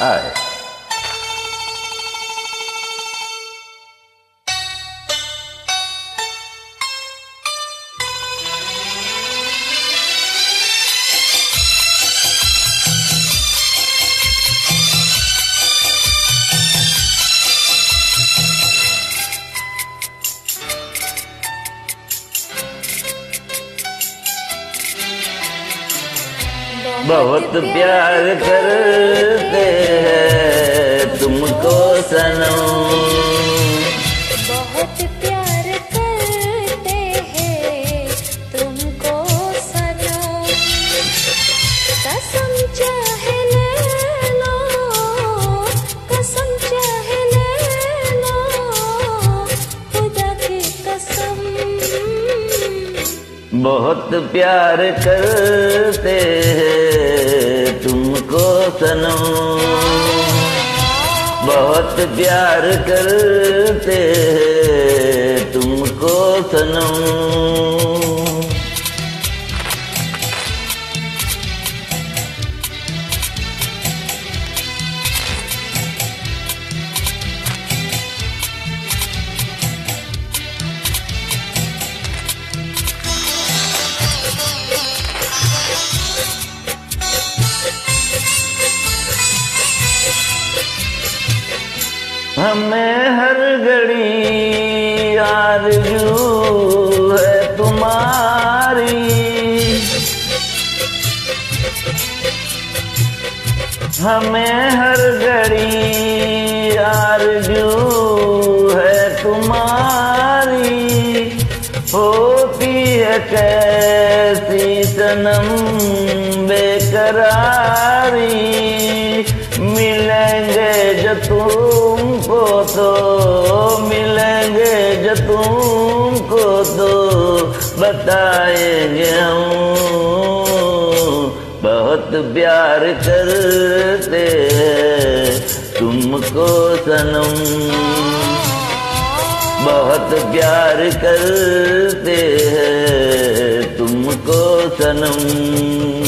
आए बहुत प्यार करते बहुत प्यार करते हैं तुमको सनम। बहुत प्यार करते हैं तुमको सनम। हमें हर घड़ी आरज़ू है तुम्हारी। हमें हर घड़ी आरज़ू है तुम्हारी। होती है कैसी सनम बेकरारी। मिलेंगे जो तुमको तो मिलेंगे जो तुमको तो बताएँगे हम। बहुत प्यार करते तुमको सनम। बहुत प्यार करते हैं तुमको सनम।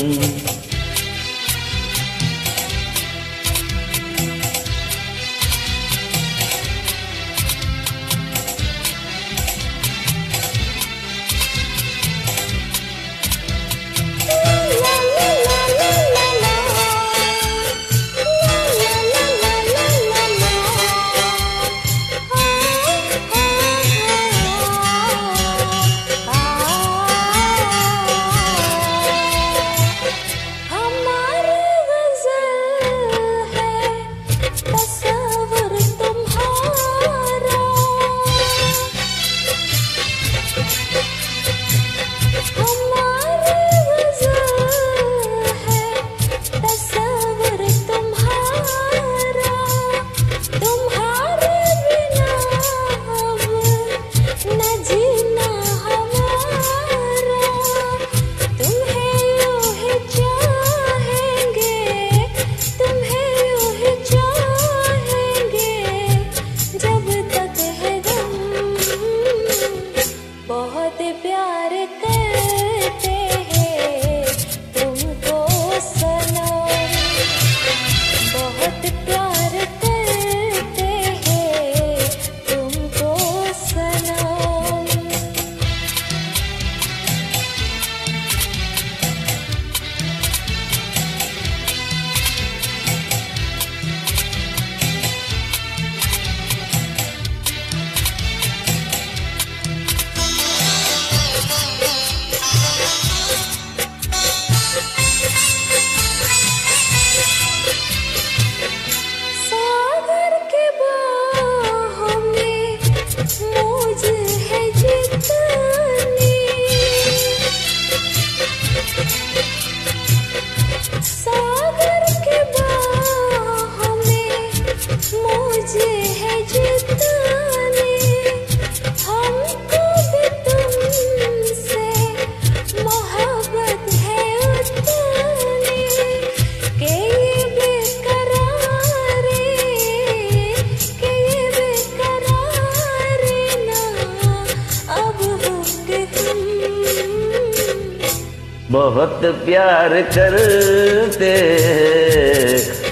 बहुत प्यार करते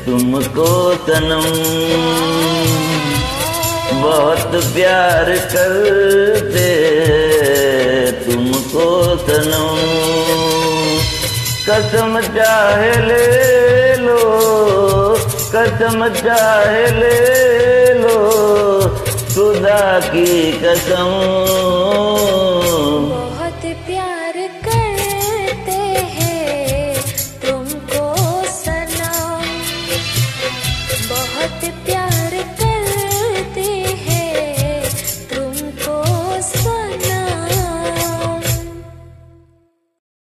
तुमको सनम। बहुत प्यार करते तुमको सनम। कसम चाहे ले लो, कसम चाहे ले लो, खुदा की कसम।